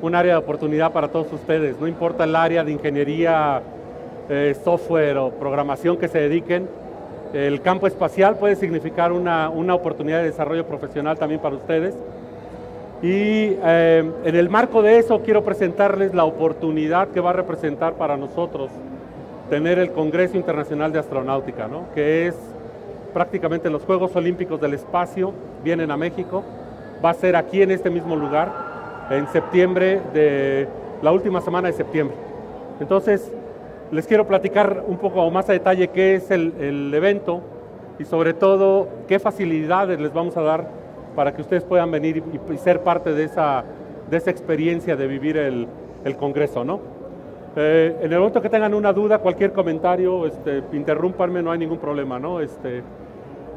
un área de oportunidad para todos ustedes. No importa el área de ingeniería, eh, software o programación que se dediquen, el campo espacial puede significar una, una oportunidad de desarrollo profesional también para ustedes. Y eh, en el marco de eso quiero presentarles la oportunidad que va a representar para nosotros tener el Congreso Internacional de Astronáutica, ¿no? que es prácticamente los Juegos Olímpicos del Espacio, vienen a México, va a ser aquí en este mismo lugar, en septiembre, de la última semana de septiembre. Entonces, les quiero platicar un poco más a detalle qué es el, el evento y sobre todo qué facilidades les vamos a dar para que ustedes puedan venir y, y ser parte de esa, de esa experiencia de vivir el, el Congreso, ¿no? Eh, en el momento que tengan una duda, cualquier comentario, este, interrúmpanme, no hay ningún problema, ¿no? Este,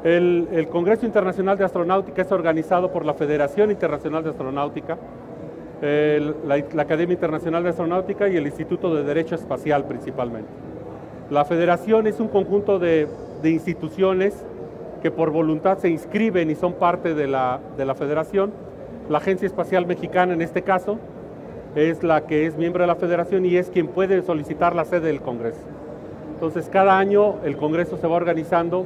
el, el, Congreso Internacional de Astronáutica es organizado por la Federación Internacional de Astronáutica, el, la, la, Academia Internacional de Astronáutica y el Instituto de Derecho Espacial principalmente. La federación es un conjunto de, de instituciones que por voluntad se inscriben y son parte de la, de la federación. La Agencia Espacial Mexicana en este caso, es la que es miembro de la federación y es quien puede solicitar la sede del Congreso. Entonces, cada año el Congreso se va organizando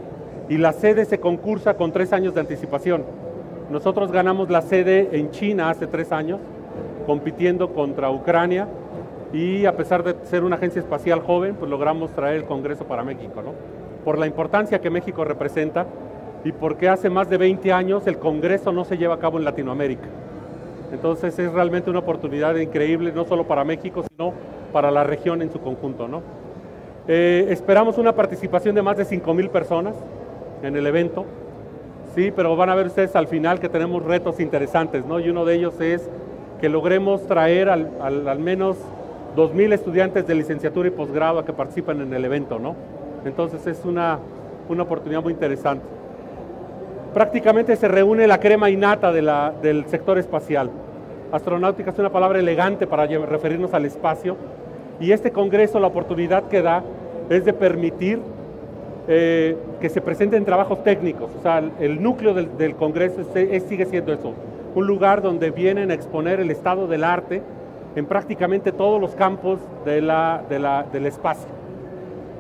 y la sede se concursa con tres años de anticipación. Nosotros ganamos la sede en China hace tres años, compitiendo contra Ucrania y a pesar de ser una agencia espacial joven, pues logramos traer el Congreso para México, ¿no? Por la importancia que México representa y porque hace más de 20 años el Congreso no se lleva a cabo en Latinoamérica. Entonces es realmente una oportunidad increíble, no solo para México, sino para la región en su conjunto. ¿no? Eh, esperamos una participación de más de 5 mil personas en el evento, sí, pero van a ver ustedes al final que tenemos retos interesantes, ¿no? y uno de ellos es que logremos traer al, al, al menos 2 mil estudiantes de licenciatura y posgrado que participen en el evento. ¿no? Entonces es una, una oportunidad muy interesante prácticamente se reúne la crema innata del sector espacial. Astronáutica es una palabra elegante para referirnos al espacio y este Congreso la oportunidad que da es de permitir eh, que se presenten trabajos técnicos. O sea, el, núcleo del, Congreso es, es, sigue siendo eso, un lugar donde vienen a exponer el estado del arte en prácticamente todos los campos de del espacio.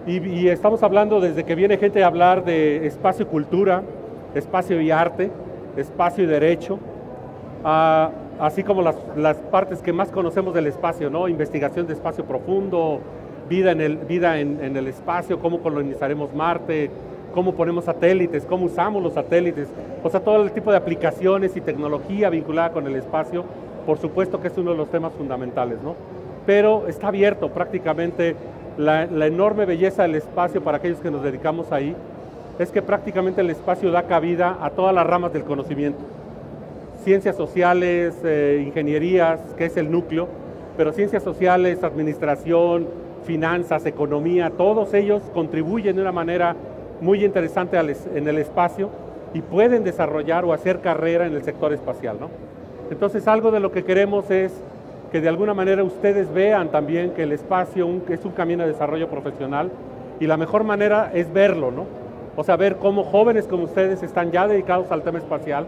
Y, estamos hablando desde que viene gente a hablar de espacio y cultura, espacio y arte, espacio y derecho, así como las, las, partes que más conocemos del espacio, ¿no? investigación de espacio profundo, vida en el, vida en, en el espacio, cómo colonizaremos Marte, cómo ponemos satélites, cómo usamos los satélites, o sea, todo el tipo de aplicaciones y tecnología vinculada con el espacio, por supuesto que es uno de los temas fundamentales, ¿no? Pero está abierto prácticamente la, la enorme belleza del espacio para aquellos que nos dedicamos ahí, es que prácticamente el espacio da cabida a todas las ramas del conocimiento. Ciencias sociales, eh, ingenierías, que es el núcleo, pero ciencias sociales, administración, finanzas, economía, todos ellos contribuyen de una manera muy interesante en el espacio y pueden desarrollar o hacer carrera en el sector espacial. ¿no? Entonces algo de lo que queremos es que de alguna manera ustedes vean también que el espacio es un camino de desarrollo profesional y la mejor manera es verlo, ¿no? O sea, ver cómo jóvenes como ustedes están ya dedicados al tema espacial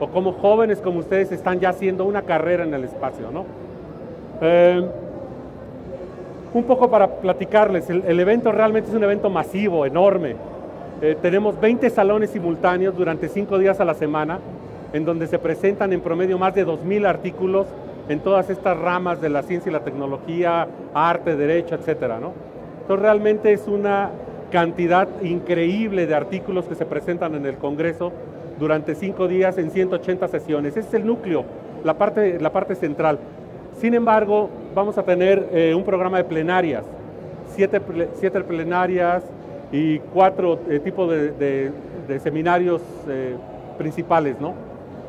o cómo jóvenes como ustedes están ya haciendo una carrera en el espacio, ¿no? Eh, un poco para platicarles, el, el, evento realmente es un evento masivo, enorme. Eh, tenemos 20 salones simultáneos durante 5 días a la semana, en donde se presentan en promedio más de 2.000 artículos en todas estas ramas de la ciencia y la tecnología, arte, derecho, etcétera. Entonces realmente es una cantidad increíble de artículos que se presentan en el Congreso durante cinco días en 180 sesiones. Ese es el núcleo, la parte, la parte central. Sin embargo, vamos a tener eh, un programa de plenarias, siete, siete plenarias y cuatro eh, tipos de, de, de, seminarios eh, principales, ¿no?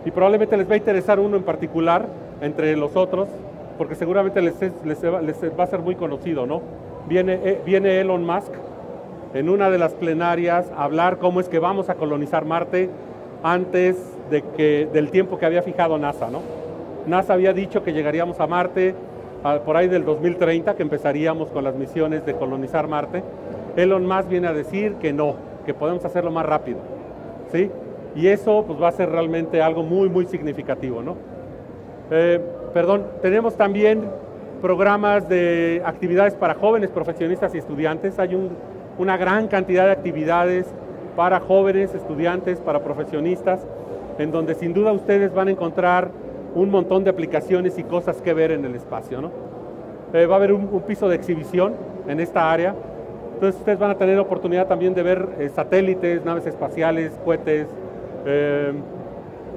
Y probablemente les va a interesar uno en particular entre los otros, porque seguramente les, es, les, les va a ser muy conocido, ¿no? Viene, eh, viene Elon Musk, en una de las plenarias hablar cómo es que vamos a colonizar Marte antes de que, del tiempo que había fijado NASA. ¿no? NASA había dicho que llegaríamos a Marte a, por ahí del 2030, que empezaríamos con las misiones de colonizar Marte. Elon Musk viene a decir que no, que podemos hacerlo más rápido. ¿sí? Y eso pues, va a ser realmente algo muy, muy significativo. ¿no? Eh, perdón, tenemos también programas de actividades para jóvenes profesionistas y estudiantes. Hay una gran cantidad de actividades para jóvenes, estudiantes, para profesionistas, en donde sin duda ustedes van a encontrar un montón de aplicaciones y cosas que ver en el espacio. ¿no? Eh, va a haber un, piso de exhibición en esta área. Entonces ustedes van a tener oportunidad también de ver eh, satélites, naves espaciales, cohetes, eh,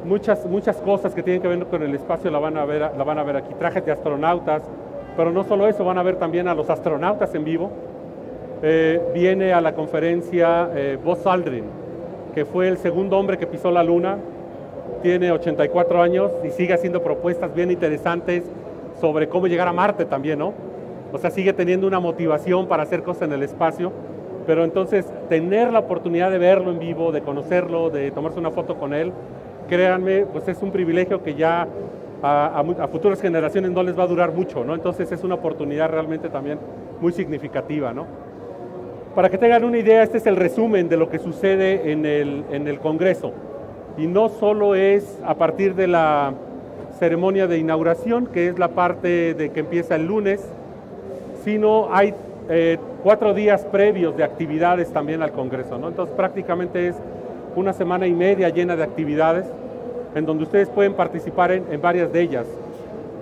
muchas, muchas cosas que tienen que ver con el espacio la van, a ver, la van a ver aquí. Trajes de astronautas, pero no solo eso, van a ver también a los astronautas en vivo. viene a la conferencia Buzz Aldrin, que fue el segundo hombre que pisó la luna, tiene 84 años y sigue haciendo propuestas bien interesantes sobre cómo llegar a Marte también, ¿no? O sea, sigue teniendo una motivación para hacer cosas en el espacio, pero entonces tener la oportunidad de verlo en vivo, de conocerlo, de tomarse una foto con él, créanme, pues es un privilegio que ya a, futuras generaciones no les va a durar mucho, ¿no? Entonces es una oportunidad realmente también muy significativa, ¿no? Para que tengan una idea, este es el resumen de lo que sucede en el, en el Congreso. Y no solo es a partir de la ceremonia de inauguración, que es la parte de que empieza el lunes, sino hay eh, cuatro días previos de actividades también al Congreso. ¿no? Entonces prácticamente es una semana y media llena de actividades en donde ustedes pueden participar en, varias de ellas.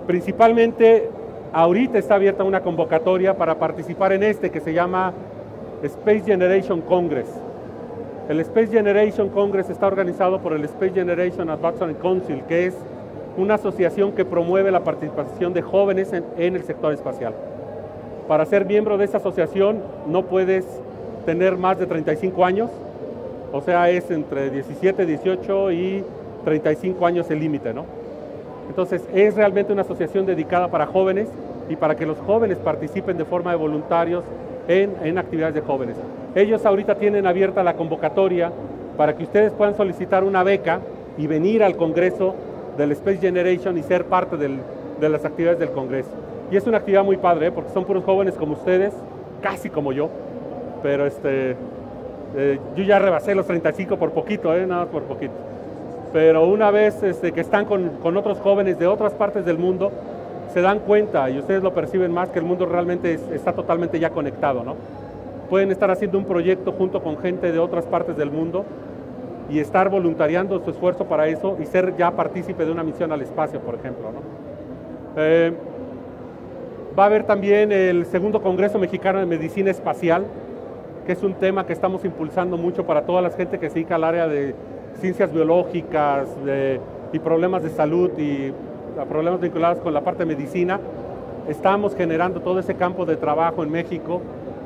Principalmente ahorita está abierta una convocatoria para participar en este que se llama Space Generation Congress. El Space Generation Congress está organizado por el Space Generation Advisory Council, que es una asociación que promueve la participación de jóvenes en, el sector espacial. Para ser miembro de esta asociación no puedes tener más de 35 años, o sea, es entre 17, 18 y 35 años el límite, ¿no? Entonces, es realmente una asociación dedicada para jóvenes y para que los jóvenes participen de forma de voluntarios en, en actividades de jóvenes. Ellos ahorita tienen abierta la convocatoria para que ustedes puedan solicitar una beca y venir al Congreso del Space Generation y ser parte de las actividades del Congreso. Y es una actividad muy padre, ¿eh? porque son puros jóvenes como ustedes, casi como yo, pero este, eh, yo ya rebasé los 35 por poquito, ¿eh? nada por poquito. Pero una vez este, que están con, con, otros jóvenes de otras partes del mundo, se dan cuenta y ustedes lo perciben más que el mundo realmente está totalmente ya conectado, ¿no? Pueden estar haciendo un proyecto junto con gente de otras partes del mundo y estar voluntariando su esfuerzo para eso y ser ya partícipe de una misión al espacio, por ejemplo. Eh, va a haber también el segundo Congreso Mexicano de Medicina Espacial, que es un tema que estamos impulsando mucho para toda la gente que se dedica al área de ciencias biológicas y problemas de salud y problemas vinculados con la parte de medicina. Estamos generando todo ese campo de trabajo en México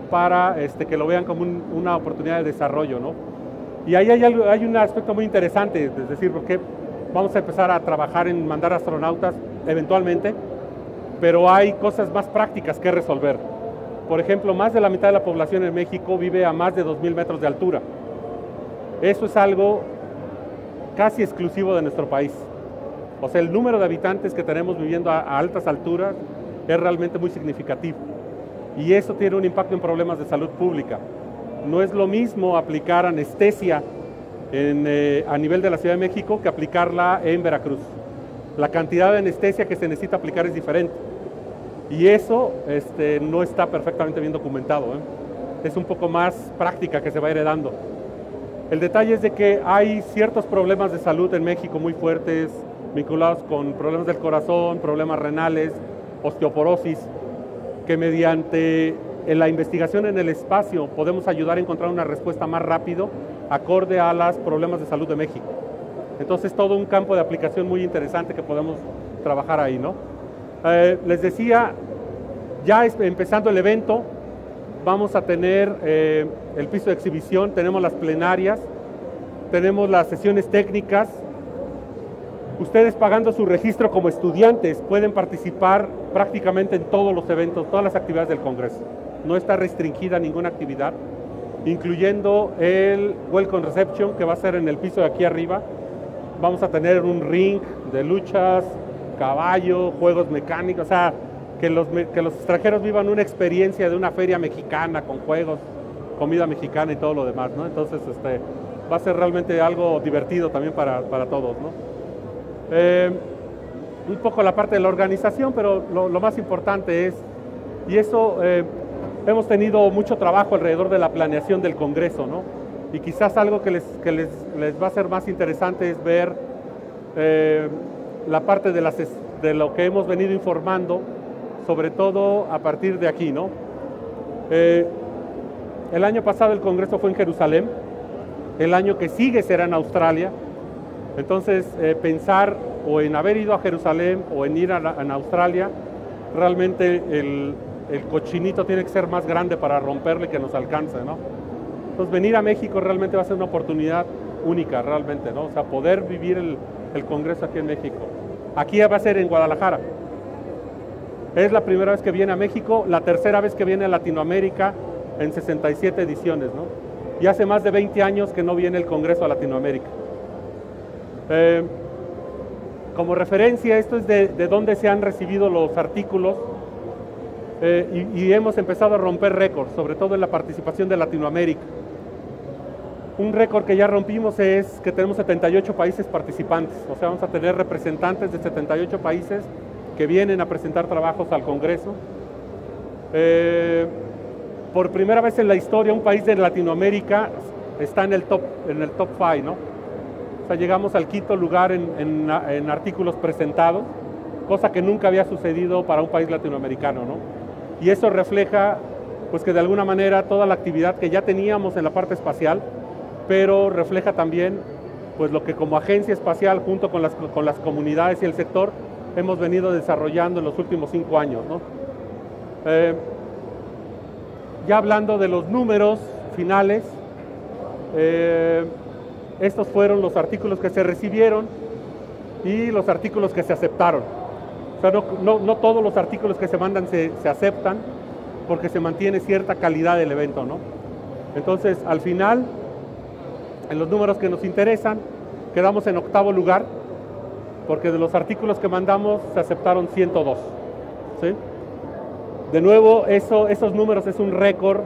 para este, que lo vean como una oportunidad de desarrollo. ¿no? Y ahí hay, hay un aspecto muy interesante, es decir, porque vamos a empezar a trabajar en mandar astronautas eventualmente, pero hay cosas más prácticas que resolver. Por ejemplo, más de la mitad de la población en México vive a más de 2.000 metros de altura. Eso es algo casi exclusivo de nuestro país. O sea, el número de habitantes que tenemos viviendo a, altas alturas es realmente muy significativo. Y eso tiene un impacto en problemas de salud pública. No es lo mismo aplicar anestesia eh, a nivel de la Ciudad de México que aplicarla en Veracruz. La cantidad de anestesia que se necesita aplicar es diferente. Y eso este, no está perfectamente bien documentado. ¿eh? Es un poco más práctica que se va heredando. El detalle es de que hay ciertos problemas de salud en México muy fuertes, vinculados con problemas del corazón, problemas renales, osteoporosis, que mediante la investigación en el espacio podemos ayudar a encontrar una respuesta más rápido acorde a los problemas de salud de México. Entonces todo un campo de aplicación muy interesante que podemos trabajar ahí, ¿no? Eh, les decía, ya empezando el evento, vamos a tener eh, el piso de exhibición, tenemos las plenarias, tenemos las sesiones técnicas. Ustedes pagando su registro como estudiantes pueden participar prácticamente en todos los eventos, todas las actividades del Congreso no está restringida ninguna actividad, incluyendo el Welcome Reception que va a ser en el piso de aquí arriba. Vamos a tener un ring de luchas, caballo, juegos mecánicos, o sea, que los, que los extranjeros vivan una experiencia de una feria mexicana con juegos, comida mexicana y todo lo demás, ¿no? Entonces, este, va a ser realmente algo divertido también para, todos, ¿no? Eh, un poco la parte de la organización, pero lo, más importante es, y eso eh, hemos tenido mucho trabajo alrededor de la planeación del Congreso, ¿no? Y quizás algo que les, que les, les va a ser más interesante es ver eh, la parte de, lo que hemos venido informando, sobre todo a partir de aquí, ¿no? Eh, el año pasado el Congreso fue en Jerusalén, el año que sigue será en Australia, entonces pensar o en haber ido a Jerusalén o en ir a, Australia, realmente el, cochinito tiene que ser más grande para romperle que nos alcance, ¿no? Entonces venir a México realmente va a ser una oportunidad única, realmente, ¿no? O sea, poder vivir el, Congreso aquí en México. Aquí va a ser en Guadalajara. Es la primera vez que viene a México, la tercera vez que viene a Latinoamérica en 67 ediciones, ¿no? Y hace más de 20 años que no viene el Congreso a Latinoamérica. Eh, como referencia, esto es de, de dónde se han recibido los artículos eh, y, hemos empezado a romper récords, sobre todo en la participación de Latinoamérica. Un récord que ya rompimos es que tenemos 78 países participantes, o sea, vamos a tener representantes de 78 países que vienen a presentar trabajos al Congreso. Eh, por primera vez en la historia, un país de Latinoamérica está en el top, en el top five, ¿no? O sea, llegamos al quinto lugar en, artículos presentados, cosa que nunca había sucedido para un país latinoamericano, ¿no? Y eso refleja, pues que de alguna manera toda la actividad que ya teníamos en la parte espacial, pero refleja también, pues lo que como agencia espacial, junto con las, con las comunidades y el sector, hemos venido desarrollando en los últimos cinco años, ¿no? Eh, ya hablando de los números finales, eh, estos fueron los artículos que se recibieron y los artículos que se aceptaron. O sea, no, todos los artículos que se mandan se, aceptan porque se mantiene cierta calidad del evento, ¿no? Entonces, al final, en los números que nos interesan, quedamos en octavo lugar, porque de los artículos que mandamos se aceptaron 102. ¿sí? De nuevo, eso, esos números es un récord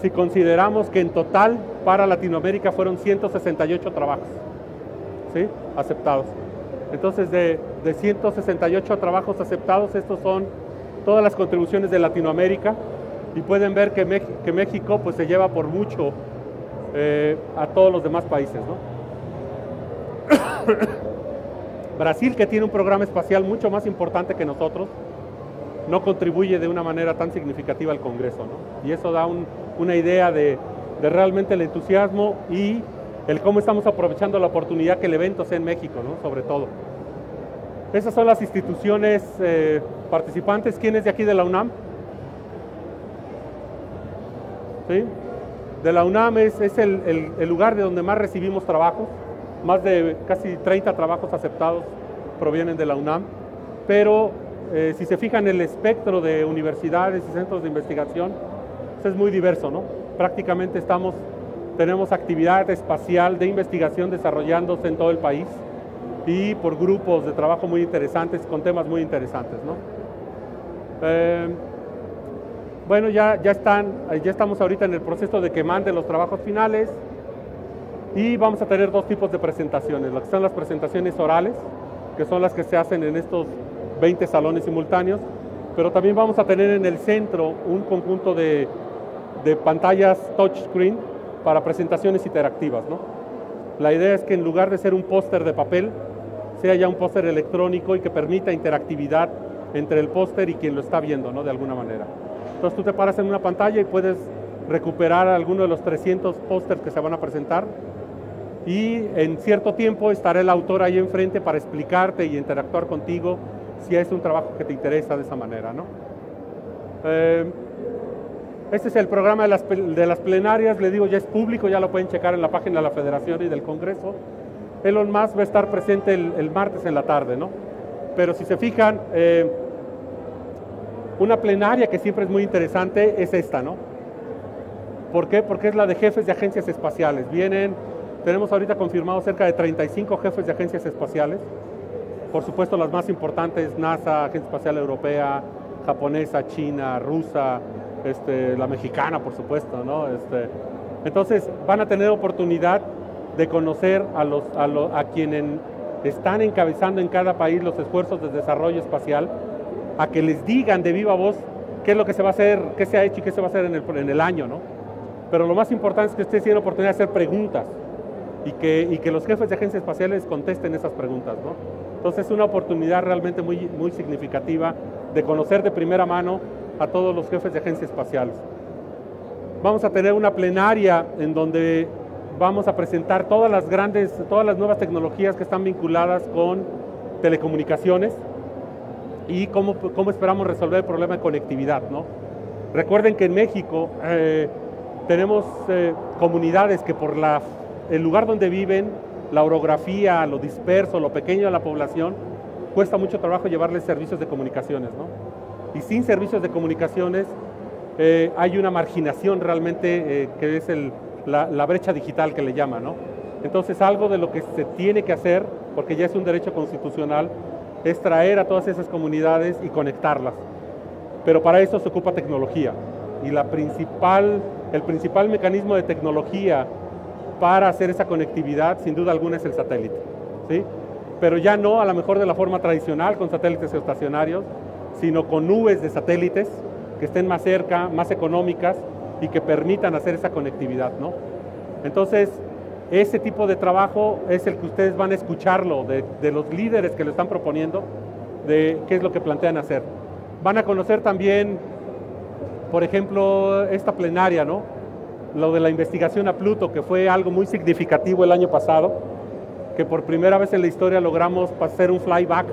si consideramos que en total para Latinoamérica fueron 168 trabajos ¿sí? aceptados. Entonces, de, 168 trabajos aceptados, estos son todas las contribuciones de Latinoamérica y pueden ver que, México pues, se lleva por mucho eh, a todos los demás países. Brasil, que tiene un programa espacial mucho más importante que nosotros, no contribuye de una manera tan significativa al Congreso. ¿no? Y eso da una idea de, realmente el entusiasmo y el cómo estamos aprovechando la oportunidad que el evento sea en México, ¿no? sobre todo. Esas son las instituciones eh, participantes. ¿Quién es de aquí de la UNAM? ¿Sí? De la UNAM es, el, lugar de donde más recibimos trabajos. Más de casi 30 trabajos aceptados provienen de la UNAM. Pero eh, si se fijan el espectro de universidades y centros de investigación, pues es muy diverso, ¿no? Prácticamente estamos, tenemos actividad espacial de investigación desarrollándose en todo el país y por grupos de trabajo muy interesantes, con temas muy interesantes, ¿no? Eh, bueno, ya, ya, están, ya estamos ahorita en el proceso de que manden los trabajos finales y vamos a tener dos tipos de presentaciones, lo que son las presentaciones orales, que son las que se hacen en estos 20 salones simultáneos, pero también vamos a tener en el centro un conjunto de, de pantallas touchscreen para presentaciones interactivas. ¿no? La idea es que en lugar de ser un póster de papel, sea ya un póster electrónico y que permita interactividad entre el póster y quien lo está viendo, ¿no? De alguna manera. Entonces tú te paras en una pantalla y puedes recuperar alguno de los 300 pósters que se van a presentar y en cierto tiempo estará el autor ahí enfrente para explicarte y interactuar contigo si es un trabajo que te interesa de esa manera. ¿no? Eh, este es el programa de las, plenarias, le digo, ya es público, ya lo pueden checar en la página de la Federación y del Congreso. Elon Musk va a estar presente el, martes en la tarde, ¿no? Pero si se fijan, eh, una plenaria que siempre es muy interesante es esta, ¿no? ¿Por qué? Porque es la de jefes de agencias espaciales. Vienen, tenemos ahorita confirmado cerca de 35 jefes de agencias espaciales por supuesto, las más importantes, NASA, Agencia Espacial Europea, japonesa, china, rusa, este, la mexicana, por supuesto, ¿no? Este, entonces, van a tener oportunidad de conocer a, a, a quien están encabezando en cada país los esfuerzos de desarrollo espacial, a que les digan de viva voz qué es lo que se va a hacer, qué se ha hecho y qué se va a hacer en el, en el año, ¿no? Pero lo más importante es que ustedes tienen la oportunidad de hacer preguntas y que, y que los jefes de agencias espaciales contesten esas preguntas, ¿no? Entonces es una oportunidad realmente muy, muy significativa de conocer de primera mano a todos los jefes de agencias espaciales. Vamos a tener una plenaria en donde vamos a presentar todas las grandes, todas las nuevas tecnologías que están vinculadas con telecomunicaciones, y cómo, cómo, esperamos resolver el problema de conectividad. ¿no? Recuerden que en México eh, tenemos eh, comunidades que por la, el lugar donde viven, la orografía, lo disperso, lo pequeño de la población, cuesta mucho trabajo llevarles servicios de comunicaciones. ¿no? Y sin servicios de comunicaciones eh, hay una marginación realmente que es el, la, brecha digital que le llama. ¿no? Entonces algo de lo que se tiene que hacer, porque ya es un derecho constitucional, es traer a todas esas comunidades y conectarlas. Pero para eso se ocupa tecnología. Y la principal, el principal mecanismo de tecnología para hacer esa conectividad, sin duda alguna, es el satélite. ¿sí? Pero ya no a lo mejor de la forma tradicional, con satélites estacionarios, sino con nubes de satélites que estén más cerca, más económicas y que permitan hacer esa conectividad. ¿no? Entonces, ese tipo de trabajo es el que ustedes van a escucharlo de, los líderes que lo están proponiendo, de qué es lo que plantean hacer. Van a conocer también, por ejemplo, esta plenaria, ¿no? Lo de la investigación a Pluto, que fue algo muy significativo el año pasado, que por primera vez en la historia logramos hacer un flyback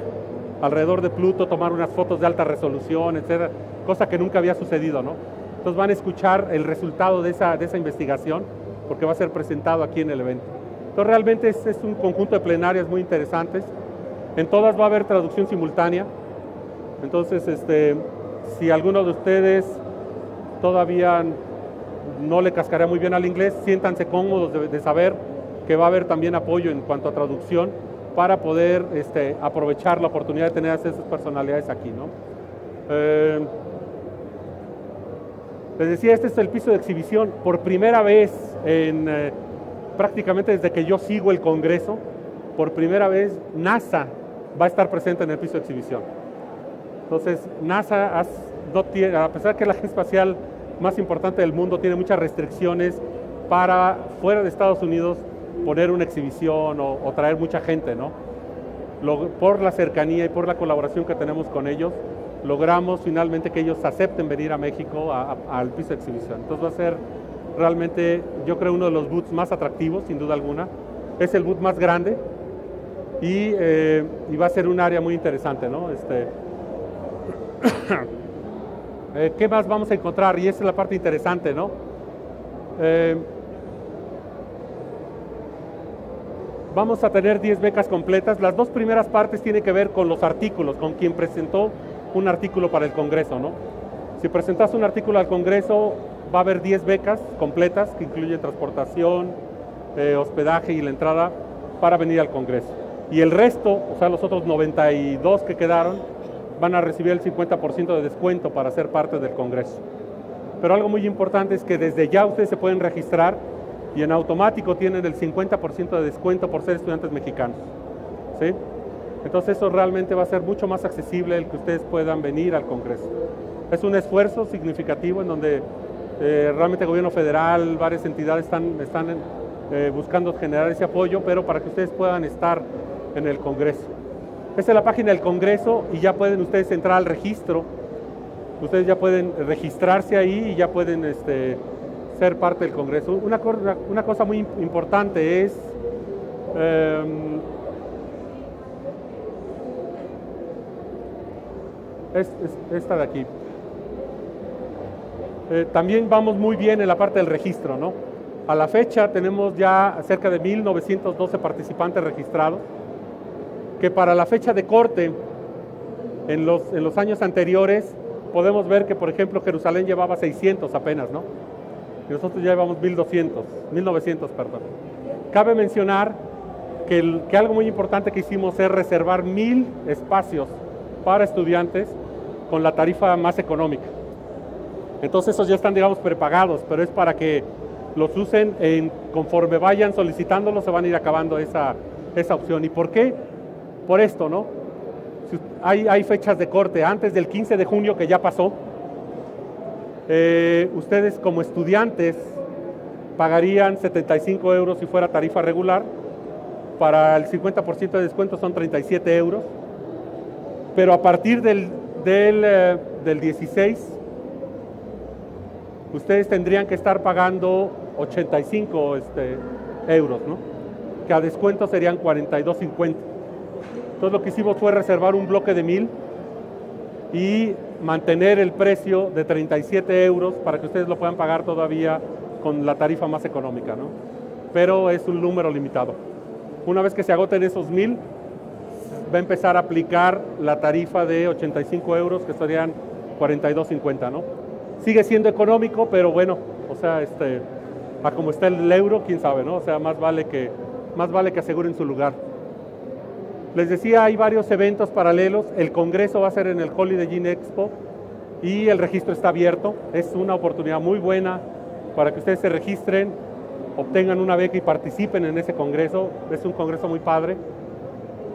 alrededor de Pluto, tomar unas fotos de alta resolución, etcétera, cosa que nunca había sucedido, ¿no? Entonces van a escuchar el resultado de esa, de esa investigación porque va a ser presentado aquí en el evento. Entonces realmente es, es, un conjunto de plenarias muy interesantes. En todas va a haber traducción simultánea. Entonces, este, si alguno de ustedes todavía no le cascaría muy bien al inglés, siéntanse cómodos de, de, saber que va a haber también apoyo en cuanto a traducción para poder este, aprovechar la oportunidad de tener a esas personalidades aquí. ¿no? Eh, les decía, este es el piso de exhibición. Por primera vez, en, eh, prácticamente desde que yo sigo el Congreso, por primera vez NASA va a estar presente en el piso de exhibición. Entonces, NASA, a pesar que la agencia espacial más importante del mundo tiene muchas restricciones para, fuera de Estados Unidos, poner una exhibición o, traer mucha gente, ¿no? Por la cercanía y por la colaboración que tenemos con ellos, logramos finalmente que ellos acepten venir a México al piso exhibición. Entonces va a ser realmente, yo creo, uno de los booths más atractivos, sin duda alguna. Es el booth más grande y, eh, y va a ser un área muy interesante, ¿no? Este, eh, ¿Qué más vamos a encontrar? Y esa es la parte interesante, ¿no? Eh, vamos a tener 10 becas completas. Las dos primeras partes tienen que ver con los artículos, con quien presentó un artículo para el Congreso, ¿no? Si presentas un artículo al Congreso, va a haber 10 becas completas que incluyen transportación, eh, hospedaje y la entrada para venir al Congreso. Y el resto, o sea, los otros 92 que quedaron, van a recibir el 50% de descuento para ser parte del Congreso. Pero algo muy importante es que desde ya ustedes se pueden registrar y en automático tienen el 50% de descuento por ser estudiantes mexicanos. ¿sí? Entonces eso realmente va a ser mucho más accesible el que ustedes puedan venir al Congreso. Es un esfuerzo significativo en donde eh, realmente el gobierno federal, varias entidades están, eh, buscando generar ese apoyo, pero para que ustedes puedan estar en el Congreso. Esta es la página del Congreso y ya pueden ustedes entrar al registro. Ustedes ya pueden registrarse ahí y ya pueden este, ser parte del Congreso. Una, cosa muy importante es... Eh, es, es esta de aquí. Eh, también vamos muy bien en la parte del registro, ¿no? A la fecha tenemos ya cerca de 1.912 participantes registrados, que para la fecha de corte, en los, en los años anteriores, podemos ver que, por ejemplo, Jerusalén llevaba 600 apenas, ¿no? Y nosotros ya llevamos 1.200, 1.900, perdón. Cabe mencionar que, el, que algo muy importante que hicimos es reservar mil espacios para estudiantes con la tarifa más económica. Entonces esos ya están, digamos, prepagados, pero es para que los usen en, conforme vayan solicitándolos, se van a ir acabando esa, esa opción. ¿Y por qué? por esto, ¿no? Hay, hay fechas de corte antes del 15 de junio que ya pasó. Eh, ustedes como estudiantes pagarían 75 euros si fuera tarifa regular. Para el 50% de descuento son 37 euros. Pero a partir del, del, del 16, ustedes tendrían que estar pagando 85 este, euros, ¿no? que a descuento serían 42.50. Entonces lo que hicimos fue reservar un bloque de 1000 y mantener el precio de 37 euros para que ustedes lo puedan pagar todavía con la tarifa más económica, ¿no? Pero es un número limitado. Una vez que se agoten esos 1000, va a empezar a aplicar la tarifa de 85 euros, que serían 42.50, ¿no? Sigue siendo económico, pero bueno, o sea, este, a como está el euro, quién sabe, ¿no? O sea, más vale que, más vale que aseguren su lugar. Les decía, hay varios eventos paralelos. El congreso va a ser en el Holiday Inn Expo y el registro está abierto. Es una oportunidad muy buena para que ustedes se registren, obtengan una beca y participen en ese congreso. Es un congreso muy padre.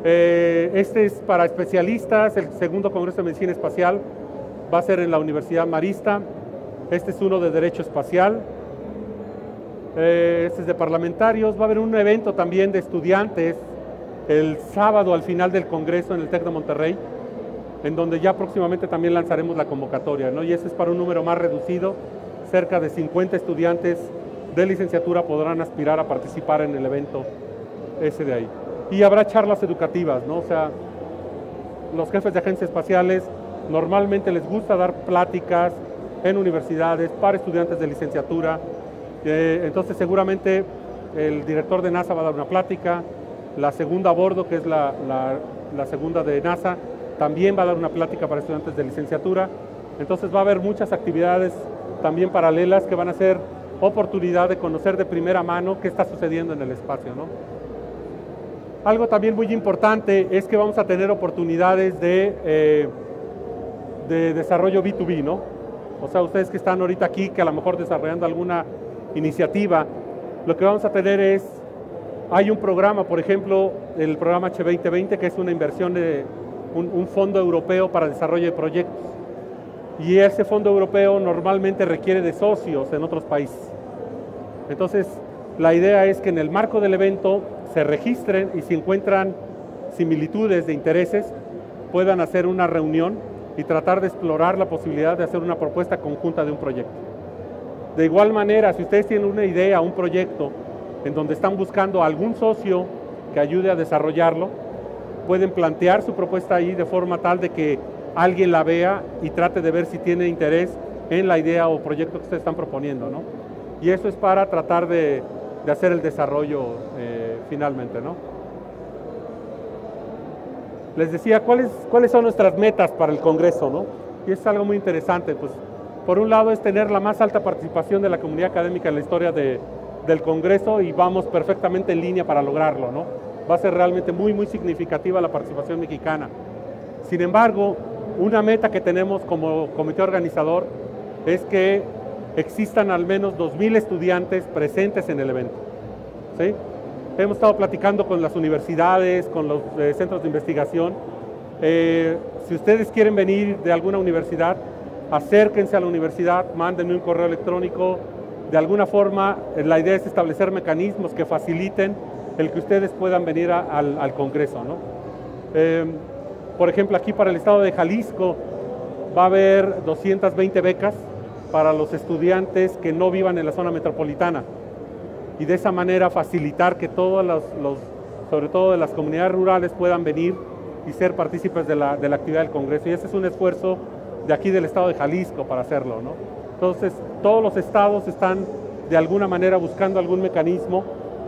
Eh, este es para especialistas, el segundo congreso de medicina espacial va a ser en la Universidad Marista. Este es uno de Derecho Espacial. Eh, este es de parlamentarios. Va a haber un evento también de estudiantes el sábado al final del Congreso en el TEC de Monterrey, en donde ya próximamente también lanzaremos la convocatoria. Y ese es para un número más reducido. Cerca de 50 estudiantes de licenciatura podrán aspirar a participar en el evento ese de ahí. Y habrá charlas educativas, ¿no? O sea, los jefes de agencias espaciales normalmente les gusta dar pláticas en universidades para estudiantes de licenciatura. Eh, entonces seguramente el director de NASA va a dar una plática, la segunda a bordo, que es la, la, segunda de NASA, también va a dar una plática para estudiantes de licenciatura. Entonces va a haber muchas actividades también paralelas que van a ser oportunidad de conocer de primera mano qué está sucediendo en el espacio. ¿no? Algo también muy importante es que vamos a tener oportunidades de, eh, de desarrollo B2B, ¿no? O sea, ustedes que están ahorita aquí, que a lo mejor desarrollando alguna iniciativa, lo que vamos a tener es, hay un programa, por ejemplo, el programa H2020, que es una inversión de un, fondo europeo para desarrollo de proyectos. Y ese fondo europeo normalmente requiere de socios en otros países. Entonces, la idea es que en el marco del evento se registren y si encuentran similitudes de intereses, puedan hacer una reunión y tratar de explorar la posibilidad de hacer una propuesta conjunta de un proyecto. De igual manera, si ustedes tienen una idea, un proyecto, en donde están buscando algún socio que ayude a desarrollarlo, pueden plantear su propuesta ahí de forma tal de que alguien la vea y trate de ver si tiene interés en la idea o proyecto que ustedes están proponiendo, ¿no? Y eso es para tratar de, de hacer el desarrollo eh, finalmente, ¿no? Les decía, ¿cuáles, ¿cuáles son nuestras metas para el Congreso, no? Y es algo muy interesante, pues por un lado es tener la más alta participación de la comunidad académica en la historia de, del Congreso y vamos perfectamente en línea para lograrlo, ¿no? Va a ser realmente muy, muy significativa la participación mexicana. Sin embargo, una meta que tenemos como comité organizador es que existan al menos 2.000 estudiantes presentes en el evento. ¿sí? Hemos estado platicando con las universidades, con los eh, centros de investigación. Eh, si ustedes quieren venir de alguna universidad, acérquense a la universidad, mándenme un correo electrónico. De alguna forma, eh, la idea es establecer mecanismos que faciliten el que ustedes puedan venir al, Congreso. ¿no? por ejemplo, aquí para el estado de Jalisco va a haber 220 becas para los estudiantes que no vivan en la zona metropolitana y de esa manera facilitar que todos los, sobre todo de las comunidades rurales puedan venir y ser partícipes de la, de la, actividad del Congreso. Y ese es un esfuerzo de aquí del estado de Jalisco para hacerlo. ¿no? Entonces, todos los estados están de alguna manera buscando algún mecanismo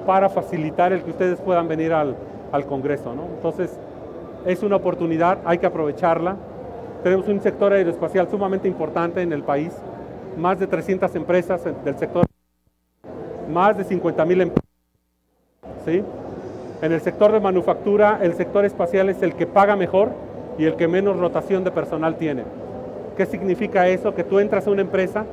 para facilitar el que ustedes puedan venir al, al Congreso. ¿no? Entonces, es una oportunidad, hay que aprovecharla. Tenemos un sector aeroespacial sumamente importante en el país, más de 300 empresas del sector, más de 50 mil empresas. ¿sí? En el sector de manufactura, el sector espacial es el que paga mejor y el que menos rotación de personal tiene. ¿Qué significa eso? Que tú entras a una empresa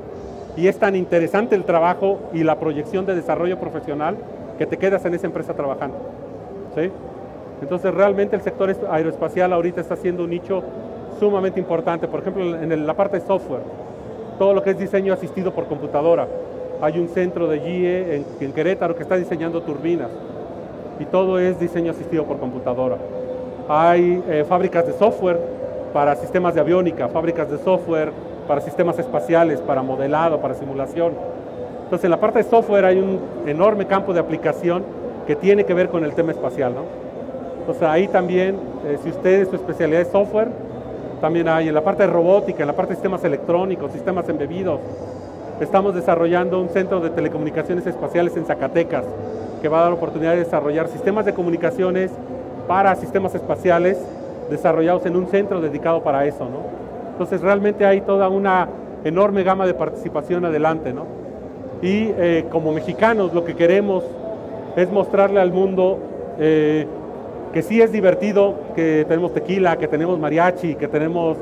y es tan interesante el trabajo y la proyección de desarrollo profesional que te quedas en esa empresa trabajando. ¿sí? Entonces realmente el sector aeroespacial ahorita está siendo un nicho sumamente importante. Por ejemplo, en la parte de software, todo lo que es diseño asistido por computadora. Hay un centro de GIE en, Querétaro que está diseñando turbinas y todo es diseño asistido por computadora. Hay eh, fábricas de software para sistemas de aviónica, fábricas de software para sistemas espaciales, para modelado, para simulación. Entonces, en la parte de software hay un enorme campo de aplicación que tiene que ver con el tema espacial. ¿no? Entonces, ahí también, eh, si ustedes su especialidad es software, también hay en la parte de robótica, en la parte de sistemas electrónicos, sistemas embebidos. Estamos desarrollando un centro de telecomunicaciones espaciales en Zacatecas, que va a dar oportunidad de desarrollar sistemas de comunicaciones para sistemas espaciales desarrollados en un centro dedicado para eso, ¿no? Entonces realmente hay toda una enorme gama de participación adelante, ¿no? Y eh, como mexicanos lo que queremos es mostrarle al mundo eh, que sí es divertido, que tenemos tequila, que tenemos mariachi, que tenemos,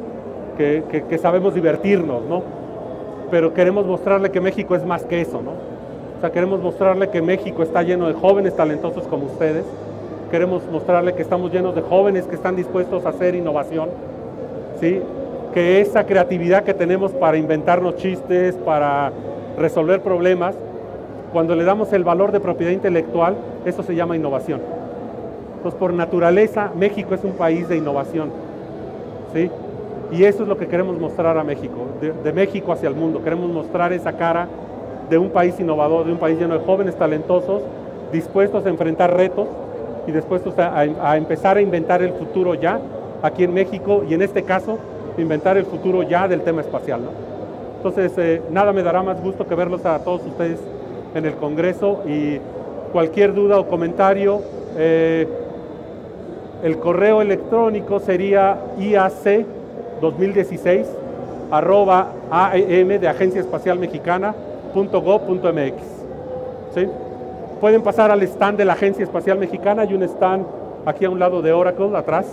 que, que sabemos divertirnos, ¿no? Pero queremos mostrarle que México es más que eso, ¿no? O sea, queremos mostrarle que México está lleno de jóvenes talentosos como ustedes. Queremos mostrarle que estamos llenos de jóvenes que están dispuestos a hacer innovación, ¿sí? que esa creatividad que tenemos para inventarnos chistes, para resolver problemas, cuando le damos el valor de propiedad intelectual, eso se llama innovación. Entonces, por naturaleza, México es un país de innovación. ¿sí? Y eso es lo que queremos mostrar a México, de, México hacia el mundo. Queremos mostrar esa cara de un país innovador, de un país lleno de jóvenes talentosos, dispuestos a enfrentar retos y dispuestos a empezar a inventar el futuro ya aquí en México y en este caso inventar el futuro ya del tema espacial. Entonces, eh, nada me dará más gusto que verlos a todos ustedes en el Congreso y cualquier duda o comentario, eh, el correo electrónico sería IAC 2016 arroba AEM de Agencia Espacial Mexicana ¿Sí? Pueden pasar al stand de la Agencia Espacial Mexicana, hay un stand aquí a un lado de Oracle, atrás,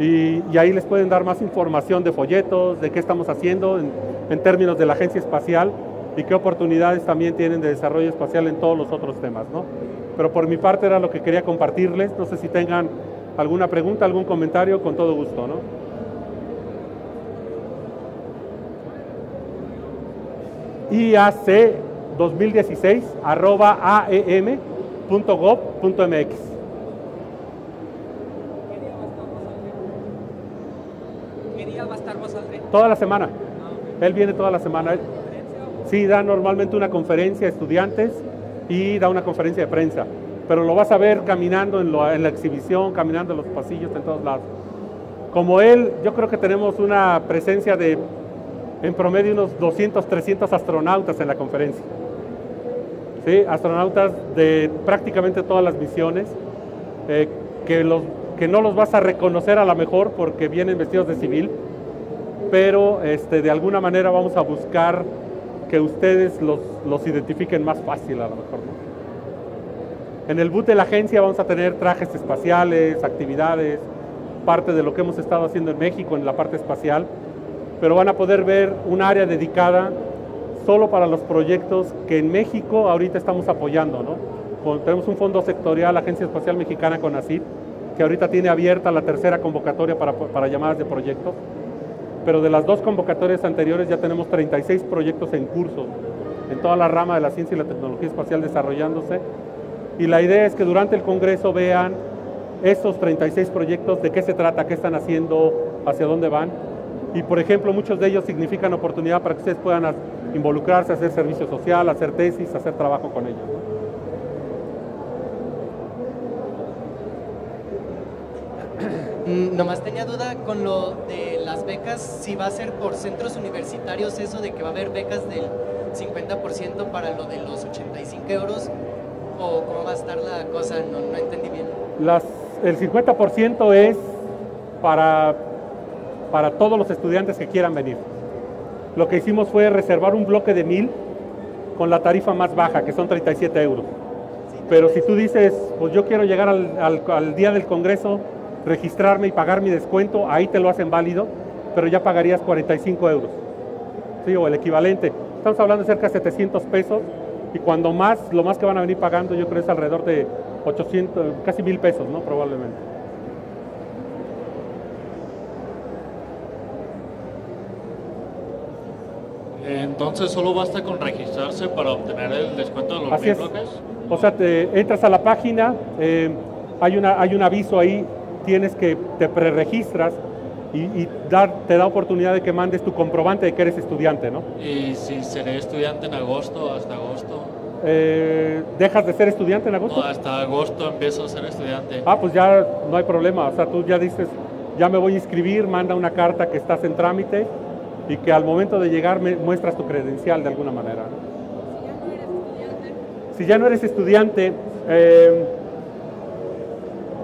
y, ahí les pueden dar más información de folletos, de qué estamos haciendo en, términos de la agencia espacial y qué oportunidades también tienen de desarrollo espacial en todos los otros temas. ¿no? Pero por mi parte era lo que quería compartirles. No sé si tengan alguna pregunta, algún comentario, con todo gusto. ¿no? IAC 2016 arroba aem.gov.mx. Toda la semana. Él viene toda la semana. Sí, da normalmente una conferencia a estudiantes y da una conferencia de prensa. Pero lo vas a ver caminando en, la exhibición, caminando en los pasillos, en todos lados. Como él, yo creo que tenemos una presencia de, en promedio, unos 200, 300 astronautas en la conferencia. ¿Sí? Astronautas de prácticamente todas las misiones, eh, que, los, que no los vas a reconocer a lo mejor porque vienen vestidos de civil, pero este, de alguna manera vamos a buscar que ustedes los, identifiquen más fácil a lo mejor. En el boot de la agencia vamos a tener trajes espaciales, actividades, parte de lo que hemos estado haciendo en México en la parte espacial, pero van a poder ver un área dedicada solo para los proyectos que en México ahorita estamos apoyando. ¿no? Tenemos un fondo sectorial, Agencia Espacial Mexicana con ACID, que ahorita tiene abierta la tercera convocatoria para, para llamadas de proyectos pero de las dos convocatorias anteriores ya tenemos 36 proyectos en curso en toda la rama de la ciencia y la tecnología espacial desarrollándose. Y la idea es que durante el Congreso vean esos 36 proyectos, de qué se trata, qué están haciendo, hacia dónde van. Y por ejemplo, muchos de ellos significan oportunidad para que ustedes puedan involucrarse, hacer servicio social, hacer tesis, hacer trabajo con ellos. Mm, nomás tenía duda con lo de las becas, si va a ser por centros universitarios eso de que va a haber becas del 50% para lo de los 85 euros, o cómo va a estar la cosa, no, no entendí bien. Las, el 50% es para, para todos los estudiantes que quieran venir. Lo que hicimos fue reservar un bloque de mil con la tarifa más baja, que son 37 euros. Pero si tú dices, pues yo quiero llegar al, al día del Congreso, registrarme y pagar mi descuento, ahí te lo hacen válido, pero ya pagarías 45 euros. Sí, o el equivalente. Estamos hablando de cerca de 700 pesos y cuando más, lo más que van a venir pagando yo creo es alrededor de 800, casi mil pesos, ¿no? Probablemente. Entonces solo basta con registrarse para obtener el descuento de los Así mil es. bloques. O sea, te entras a la página, eh, hay, una, hay un aviso ahí, tienes que te preregistras y, y dar, te da oportunidad de que mandes tu comprobante de que eres estudiante, ¿no? Y si seré estudiante en agosto, hasta agosto. Eh, ¿Dejas de ser estudiante en agosto? No, hasta agosto empiezo a ser estudiante. Ah, pues ya no hay problema. O sea, tú ya dices, ya me voy a inscribir, manda una carta que estás en trámite y que al momento de llegar muestras tu credencial de alguna manera. Si ya no eres estudiante, eh,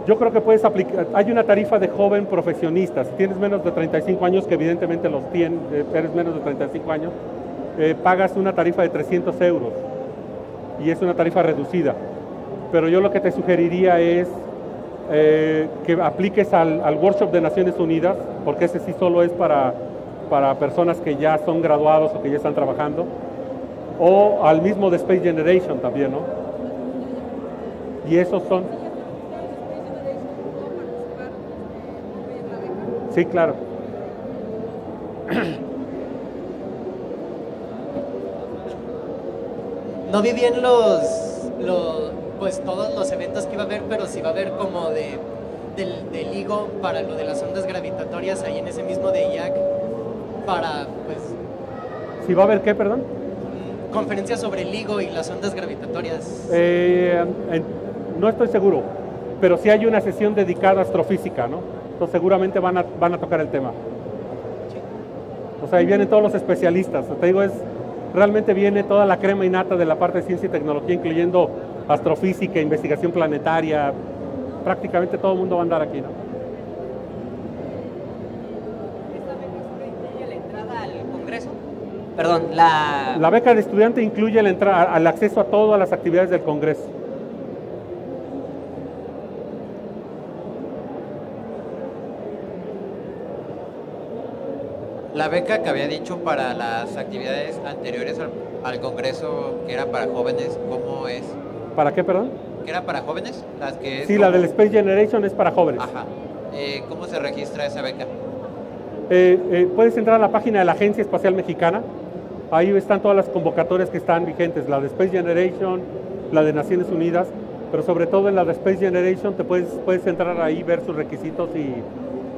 yo creo que puedes aplicar, hay una tarifa de joven profesionista. Si tienes menos de 35 años, que evidentemente los tienes, eh, eres menos de 35 años, eh, pagas una tarifa de 300 euros y es una tarifa reducida. Pero yo lo que te sugeriría es eh, que apliques al, al workshop de Naciones Unidas, porque ese sí solo es para, para personas que ya son graduados o que ya están trabajando, o al mismo de Space Generation también, ¿no? Y esos son... Sí, claro. No vi bien los, los, pues todos los eventos que iba a haber, pero si va a haber como de, del, del LIGO para lo de las ondas gravitatorias ahí en ese mismo de IAC para, pues, ¿Si va a haber qué, perdón? conferencias sobre el LIGO y las ondas gravitatorias. Eh, no estoy seguro, pero sí hay una sesión dedicada a astrofísica, ¿no? Entonces seguramente van a, van a tocar el tema. O sea, ahí vienen todos los especialistas. Te digo, es realmente viene toda la crema innata de la parte de ciencia y tecnología, incluyendo astrofísica, investigación planetaria. Prácticamente todo el mundo va a andar aquí, ¿no? ¿Esta beca incluye la entrada al Congreso? Perdón, la... La beca de estudiante incluye entrada, al acceso a todas las actividades del Congreso. La beca que había dicho para las actividades anteriores al, al Congreso, que era para jóvenes, ¿cómo es? ¿Para qué, perdón? ¿Que era para jóvenes? Las que es Sí, la del Space Generation es para jóvenes. Ajá. Eh, ¿Cómo se registra esa beca? Eh, eh, puedes entrar a la página de la Agencia Espacial Mexicana. Ahí están todas las convocatorias que están vigentes, la de Space Generation, la de Naciones Unidas, pero sobre todo en la de Space Generation te puedes, puedes entrar ahí, ver sus requisitos y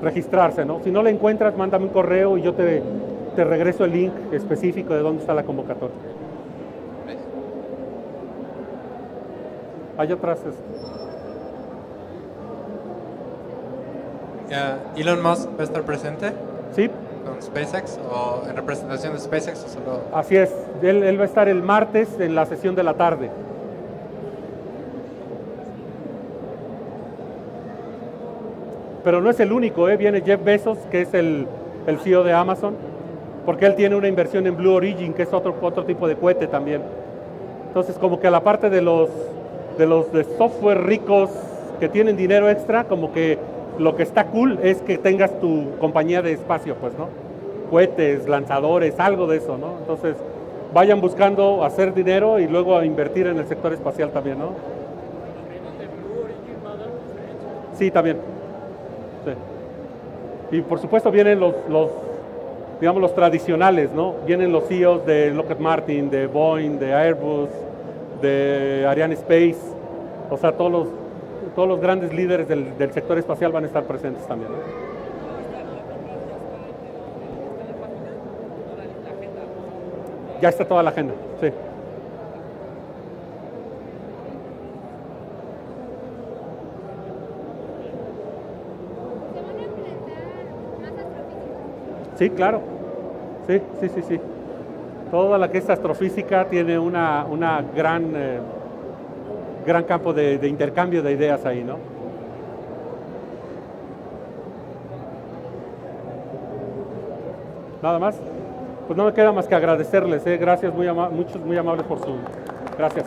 registrarse, ¿no? Si no la encuentras, mándame un correo y yo te, te regreso el link específico de dónde está la convocatoria. ¿Ves? Hay otras, este, Elon Musk va a estar presente sí, con SpaceX o en representación de SpaceX o solo así es. Él, él va a estar el martes en la sesión de la tarde. Pero no es el único, ¿eh? viene Jeff Bezos, que es el, el CEO de Amazon, porque él tiene una inversión en Blue Origin, que es otro, otro tipo de cohete también. Entonces, como que a la parte de los, de los de software ricos que tienen dinero extra, como que lo que está cool es que tengas tu compañía de espacio, pues, ¿no? Cohetes, lanzadores, algo de eso, ¿no? Entonces, vayan buscando hacer dinero y luego a invertir en el sector espacial también, ¿no? Sí, también. Y por supuesto vienen los, los, digamos, los tradicionales, ¿no? Vienen los CEOs de Lockheed Martin, de Boeing, de Airbus, de Ariane Space. O sea, todos los, todos los grandes líderes del, sector espacial van a estar presentes también. Ya está toda la agenda, sí. Sí, claro. Sí, sí, sí, sí. Toda la que es astrofísica tiene una, una gran, eh, gran campo de, intercambio de ideas ahí, ¿no? Nada más. Pues no me queda más que agradecerles, ¿eh? gracias, muy ama- muchos muy amables por su. Gracias.